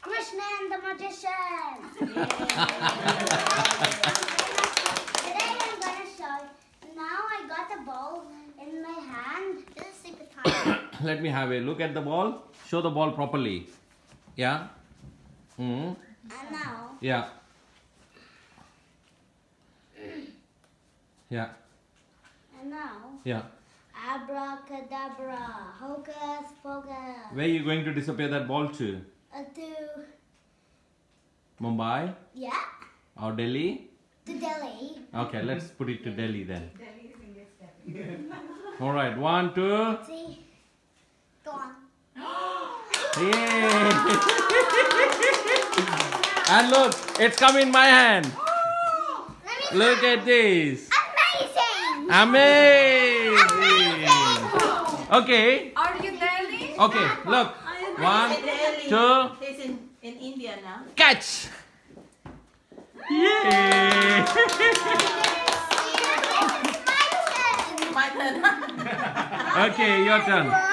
Krishna and the magician. Today I'm gonna show. Now I got a ball in my hand. This is super tiny. Let me have a look at the ball. Show the ball properly. Yeah. Hmm. and now Yeah. Yeah. and now Yeah. abracadabra, hocus pocus. Where are you going to disappear that ball to? To Mumbai yeah, or Delhi? to Delhi. Okay, let's put it to Delhi then. Delhi is in your step. All right. One, two. See, go on. Yay! and look, it's come in my hand. Let me Look at this. Amazing! Amazing. Okay. Are you Delhi? Okay. Look. One, Delhi. two, He's in, in India now. catch. Yay! My turn. okay, your turn.